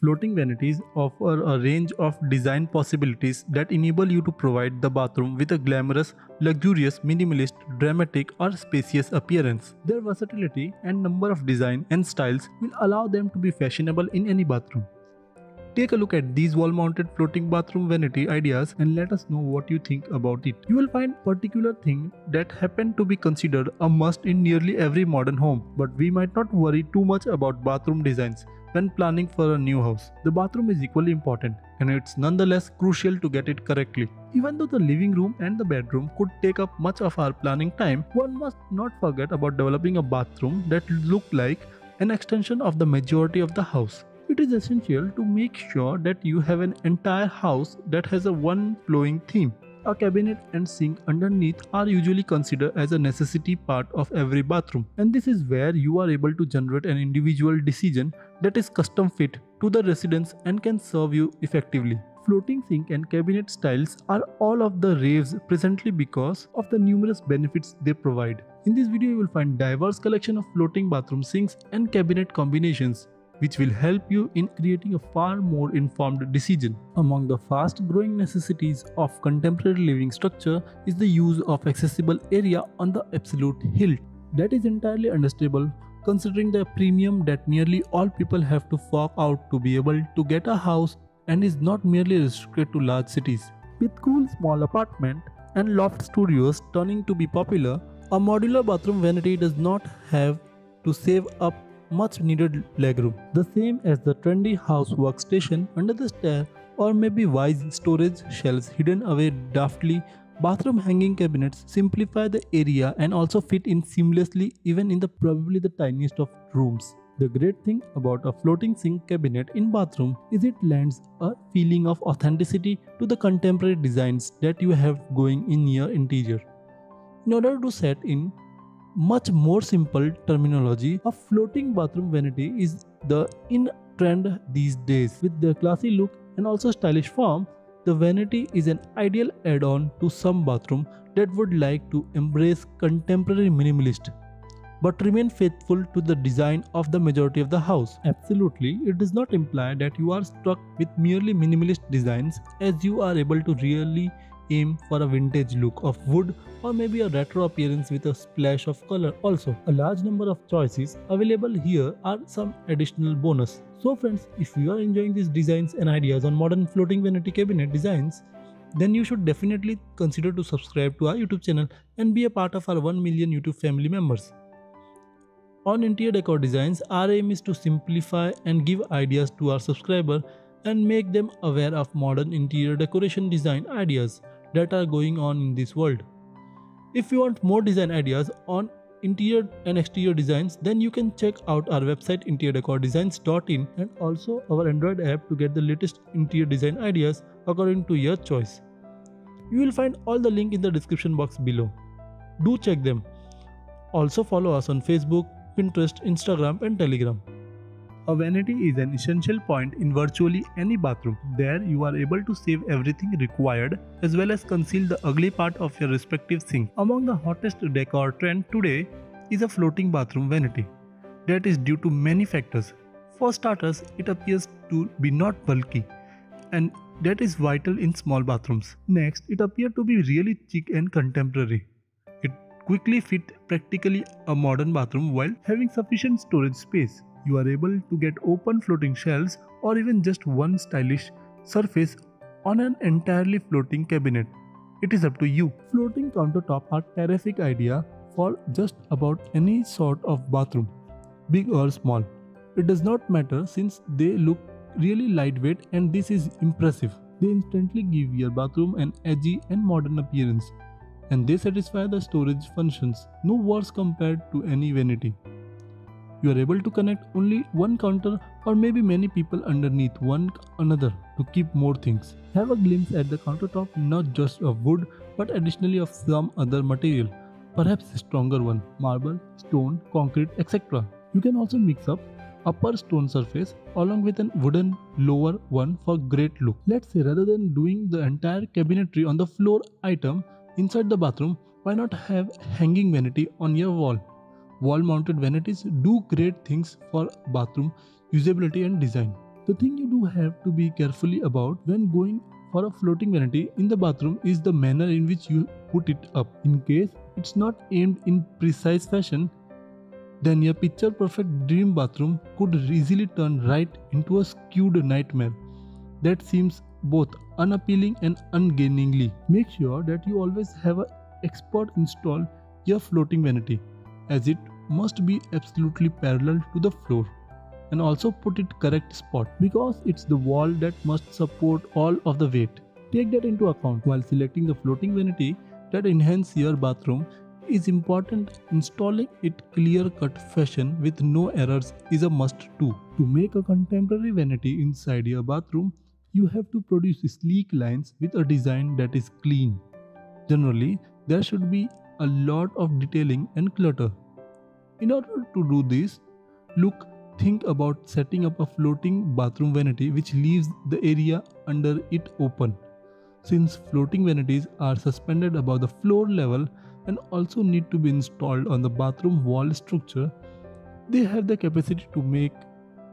Floating vanities offer a range of design possibilities that enable you to provide the bathroom with a glamorous, luxurious, minimalist, dramatic, or spacious appearance. Their versatility and number of design and styles will allow them to be fashionable in any bathroom. Take a look at these wall-mounted floating bathroom vanity ideas and let us know what you think about it. You will find particular things that happen to be considered a must in nearly every modern home, but we might not worry too much about bathroom designs when planning for a new house. The bathroom is equally important and it's nonetheless crucial to get it correctly. Even though the living room and the bedroom could take up much of our planning time, one must not forget about developing a bathroom that look like an extension of the majority of the house. It is essential to make sure that you have an entire house that has a one flowing theme. A cabinet and sink underneath are usually considered as a necessity part of every bathroom and this is where you are able to generate an individual decision that is custom fit to the residence and can serve you effectively. Floating sink and cabinet styles are all of the raves presently because of the numerous benefits they provide. In this video you will find diverse collection of floating bathroom sinks and cabinet combinations which will help you in creating a far more informed decision. Among the fast growing necessities of contemporary living structure is the use of accessible area on the absolute hilt. That is entirely understandable considering the premium that nearly all people have to fork out to be able to get a house and is not merely restricted to large cities. With cool small apartment and loft studios turning to be popular, a modular bathroom vanity does not have to save up much needed legroom. The same as the trendy house workstation under the stair or maybe wise storage shelves hidden away daftly Bathroom hanging cabinets simplify the area and also fit in seamlessly even in the probably the tiniest of rooms. The great thing about a floating sink cabinet in bathroom is it lends a feeling of authenticity to the contemporary designs that you have going in your interior. In order to set in much more simple terminology, a floating bathroom vanity is the in trend these days. With their classy look and also stylish form, the vanity is an ideal add-on to some bathroom that would like to embrace contemporary minimalist but remain faithful to the design of the majority of the house. Absolutely, it does not imply that you are stuck with merely minimalist designs as you are able to really aim for a vintage look of wood or maybe a retro appearance with a splash of color also. A large number of choices available here are some additional bonus. So friends, if you are enjoying these designs and ideas on modern floating vanity cabinet designs, then you should definitely consider to subscribe to our YouTube channel and be a part of our 1 million YouTube family members. On interior decor designs, our aim is to simplify and give ideas to our subscriber and make them aware of modern interior decoration design ideas that are going on in this world. If you want more design ideas on interior and exterior designs, then you can check out our website interiordecordesigns.in and also our Android app to get the latest interior design ideas according to your choice. You will find all the link in the description box below. Do check them. Also follow us on Facebook, Pinterest, Instagram and Telegram. A vanity is an essential point in virtually any bathroom. There you are able to save everything required as well as conceal the ugly part of your respective sink. Among the hottest decor trend today is a floating bathroom vanity. That is due to many factors. For starters, it appears to be not bulky and that is vital in small bathrooms. Next, it appeared to be really chic and contemporary. It quickly fit practically a modern bathroom while having sufficient storage space you are able to get open floating shelves or even just one stylish surface on an entirely floating cabinet. It is up to you. Floating countertop are terrific idea for just about any sort of bathroom, big or small. It does not matter since they look really lightweight and this is impressive. They instantly give your bathroom an edgy and modern appearance and they satisfy the storage functions, no worse compared to any vanity you are able to connect only one counter or maybe many people underneath one another to keep more things. Have a glimpse at the countertop not just of wood but additionally of some other material, perhaps a stronger one, marble, stone, concrete, etc. You can also mix up upper stone surface along with a wooden lower one for great look. Let's say rather than doing the entire cabinetry on the floor item inside the bathroom, Why not have hanging vanity on your wall? Wall mounted vanities do great things for bathroom usability and design. The thing you do have to be carefully about when going for a floating vanity in the bathroom is the manner in which you put it up. In case it's not aimed in precise fashion, then your picture perfect dream bathroom could easily turn right into a skewed nightmare that seems both unappealing and ungainingly. Make sure that you always have an expert install your floating vanity as it must be absolutely parallel to the floor and also put it correct spot because it's the wall that must support all of the weight. Take that into account while selecting the floating vanity that enhance your bathroom is important installing it clear cut fashion with no errors is a must too. To make a contemporary vanity inside your bathroom, you have to produce sleek lines with a design that is clean. Generally, there should be a lot of detailing and clutter. In order to do this, look think about setting up a floating bathroom vanity which leaves the area under it open. Since floating vanities are suspended above the floor level and also need to be installed on the bathroom wall structure, they have the capacity to make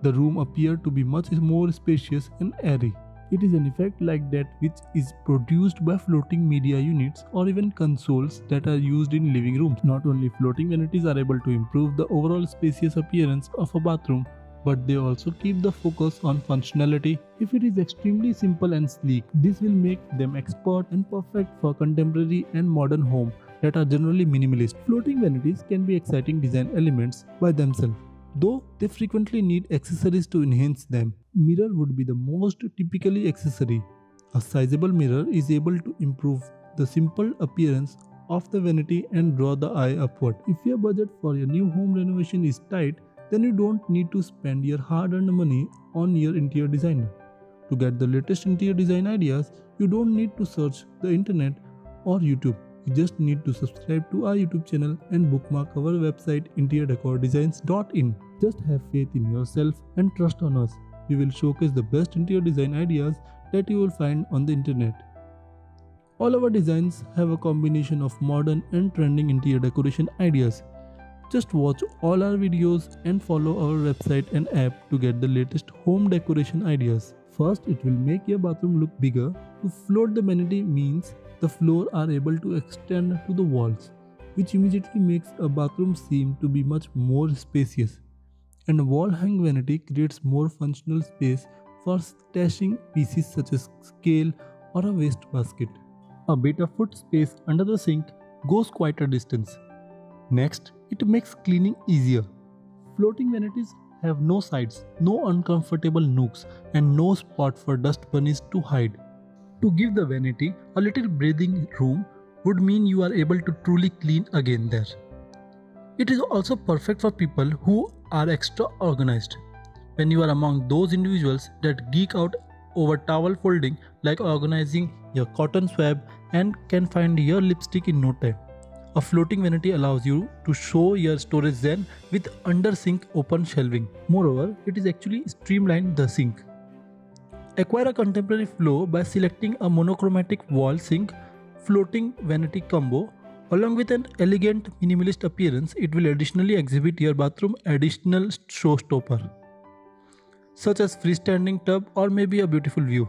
the room appear to be much more spacious and airy. It is an effect like that which is produced by floating media units or even consoles that are used in living rooms. Not only floating vanities are able to improve the overall spacious appearance of a bathroom, but they also keep the focus on functionality. If it is extremely simple and sleek, this will make them expert and perfect for contemporary and modern home that are generally minimalist. Floating vanities can be exciting design elements by themselves though they frequently need accessories to enhance them. Mirror would be the most typically accessory. A sizable mirror is able to improve the simple appearance of the vanity and draw the eye upward. If your budget for your new home renovation is tight, then you don't need to spend your hard-earned money on your interior designer. To get the latest interior design ideas, you don't need to search the internet or YouTube. You just need to subscribe to our YouTube channel and bookmark our website interiordecordesigns.in. Just have faith in yourself and trust on us. We will showcase the best interior design ideas that you will find on the internet. All our designs have a combination of modern and trending interior decoration ideas. Just watch all our videos and follow our website and app to get the latest home decoration ideas. First, it will make your bathroom look bigger. To float the vanity means the floor are able to extend to the walls, which immediately makes a bathroom seem to be much more spacious. And wall hang vanity creates more functional space for stashing pieces such as scale or a waste basket. A bit of foot space under the sink goes quite a distance. Next, it makes cleaning easier. Floating vanities have no sides, no uncomfortable nooks, and no spot for dust bunnies to hide. To give the vanity a little breathing room would mean you are able to truly clean again there. It is also perfect for people who are extra organized. When you are among those individuals that geek out over towel folding like organizing your cotton swab and can find your lipstick in no time. A floating vanity allows you to show your storage zen with under sink open shelving. Moreover, it is actually streamlined the sink. Acquire a contemporary flow by selecting a monochromatic wall sink floating vanity combo. Along with an elegant minimalist appearance, it will additionally exhibit your bathroom additional showstopper, such as freestanding tub or maybe a beautiful view.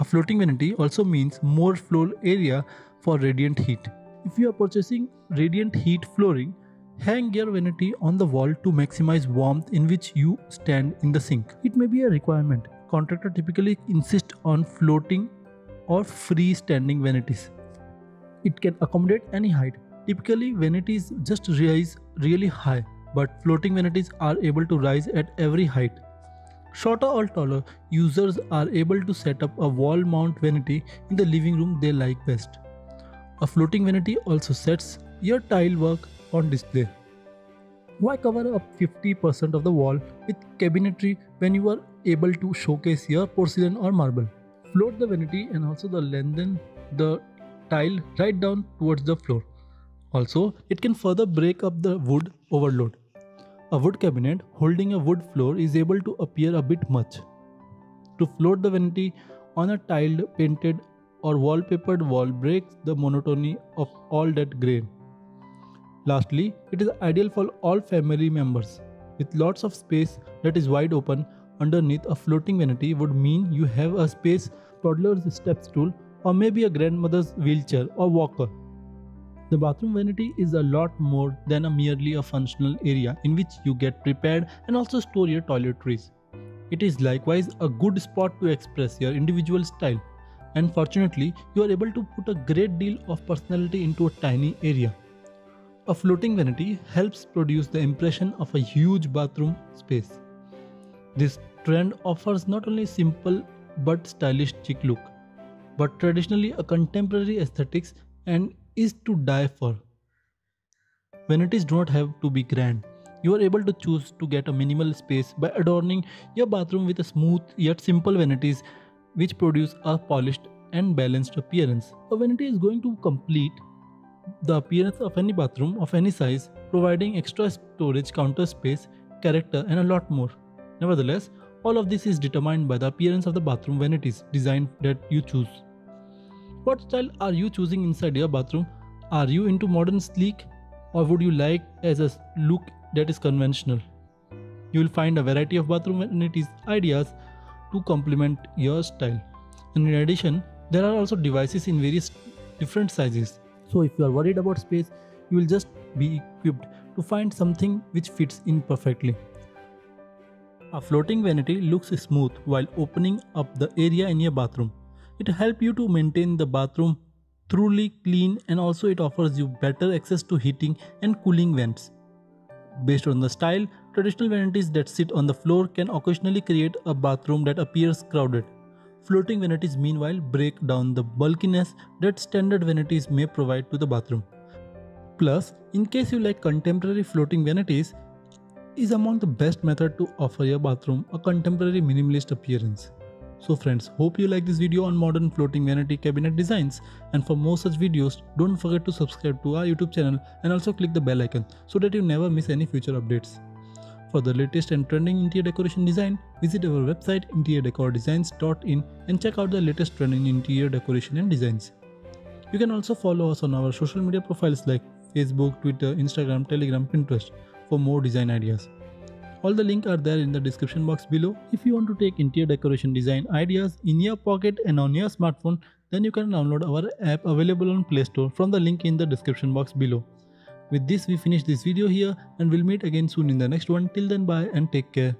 A floating vanity also means more floor area for radiant heat. If you are purchasing radiant heat flooring, hang your vanity on the wall to maximize warmth in which you stand in the sink. It may be a requirement contractor typically insist on floating or freestanding vanities. It can accommodate any height. Typically, vanities just rise really high, but floating vanities are able to rise at every height. Shorter or taller, users are able to set up a wall mount vanity in the living room they like best. A floating vanity also sets your tile work on display. Why cover up 50% of the wall with cabinetry when you are able to showcase your porcelain or marble? Float the vanity and also the lengthen the tile right down towards the floor. Also, it can further break up the wood overload. A wood cabinet holding a wood floor is able to appear a bit much. To float the vanity on a tiled painted or wallpapered wall breaks the monotony of all that grain. Lastly, it is ideal for all family members. With lots of space that is wide open underneath a floating vanity would mean you have a space toddler's step stool or maybe a grandmother's wheelchair or walker. The bathroom vanity is a lot more than a merely a functional area in which you get prepared and also store your toiletries. It is likewise a good spot to express your individual style. And fortunately, you are able to put a great deal of personality into a tiny area. A floating vanity helps produce the impression of a huge bathroom space. This trend offers not only simple but stylish chic look, but traditionally a contemporary aesthetics and is to die for. Vanities do not have to be grand. You are able to choose to get a minimal space by adorning your bathroom with a smooth yet simple vanities which produce a polished and balanced appearance. A vanity is going to complete the appearance of any bathroom of any size, providing extra storage, counter space, character, and a lot more. Nevertheless, all of this is determined by the appearance of the bathroom vanities design that you choose. What style are you choosing inside your bathroom? Are you into modern sleek or would you like as a look that is conventional? You will find a variety of bathroom vanities ideas to complement your style. And in addition, there are also devices in various different sizes. So if you are worried about space, you will just be equipped to find something which fits in perfectly. A floating vanity looks smooth while opening up the area in your bathroom. It helps you to maintain the bathroom truly clean and also it offers you better access to heating and cooling vents. Based on the style, traditional vanities that sit on the floor can occasionally create a bathroom that appears crowded. Floating vanities meanwhile break down the bulkiness that standard vanities may provide to the bathroom. Plus, in case you like contemporary floating vanities, is among the best method to offer your bathroom a contemporary minimalist appearance. So friends, hope you like this video on modern floating vanity cabinet designs and for more such videos, don't forget to subscribe to our YouTube channel and also click the bell icon so that you never miss any future updates. For the latest and trending interior decoration design, visit our website interiordecordesigns.in and check out the latest trending interior decoration and designs. You can also follow us on our social media profiles like Facebook, Twitter, Instagram, Telegram, Pinterest for more design ideas. All the links are there in the description box below. If you want to take interior decoration design ideas in your pocket and on your smartphone, then you can download our app available on Play Store from the link in the description box below. With this we finish this video here and we'll meet again soon in the next one. Till then bye and take care.